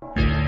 you.